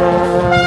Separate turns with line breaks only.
Música